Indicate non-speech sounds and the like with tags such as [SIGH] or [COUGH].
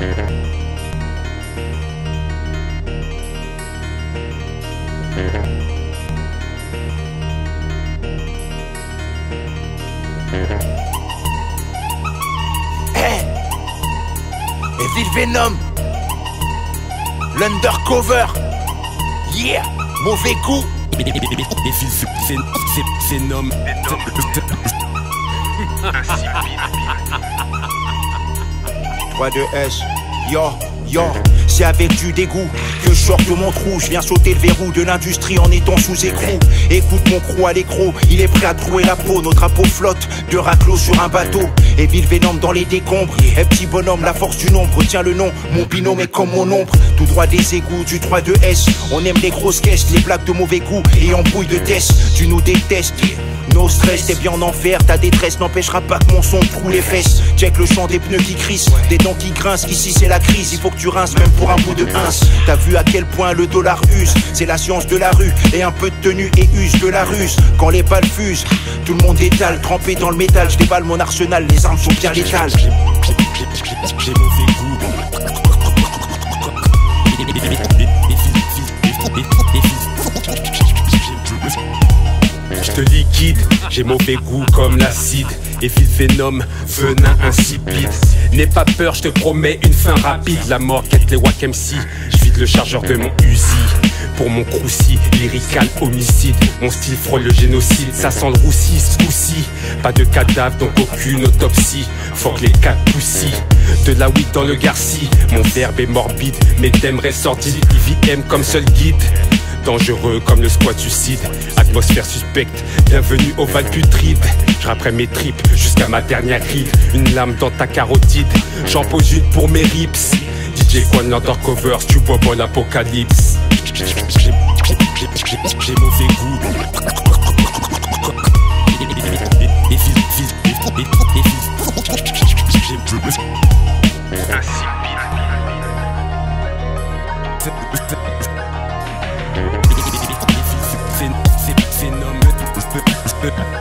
Hey! Evil Venom! L'undercover! Yeah! Mauvais coup! Evil Venom Venom! [LAUGHS] [LAUGHS] c'est nom. 3 de S? Yo Yo, c'est avec du dégoût que je sors mon trou. Je viens sauter le verrou de l'industrie en étant sous écrou. Écoute mon crew à l'écro, il est prêt à trouer la peau. Notre drapeau flotte de raclos sur un bateau. Et Ville Venom dans les décombres. Et petit bonhomme, la force du nombre, tiens le nom. Mon binôme est comme mon ombre. Tout droit des égouts, du 3 de S. On aime les grosses caisses, les blagues de mauvais goût et embrouille de test. Tu nous détestes. No stress, t'es bien en enfer, ta détresse n'empêchera pas que mon son te les fesses. Check le chant des pneus qui crissent, des dents qui grincent, ici c'est la crise, il faut que tu rinces même pour un bout de pince. T'as vu à quel point le dollar use, c'est la science de la rue, et un peu de tenue et use de la ruse. Quand les balles fusent, tout le monde étale, trempé dans le métal, je déballe mon arsenal, les armes sont bien létales. J'ai mauvais goût. Je te liquide, j'ai mauvais goût comme l'acide. Et fils Venom, venin insipide. N'aie pas peur, je te promets une fin rapide. La mort quête les Wack MC. Je vide le chargeur de mon Uzi. Pour mon croussi, lyrical homicide. Mon style frôle le génocide, ça sent le roussi, ce. Pas de cadavre, donc aucune autopsie. Faut que les quatre poussis. De la weed dans le garci. Mon verbe est morbide, mes thèmes ressortis. IVM comme seul guide. Dangereux comme le squat suicide, atmosphère suspecte, bienvenue au Val putride. Je rapperai mes tripes jusqu'à ma dernière ride, une lame dans ta carotide. J'en pose une pour mes rips. DJ Quan l'undercover, tu bois bon l'apocalypse. J'ai mauvais goût. Venom.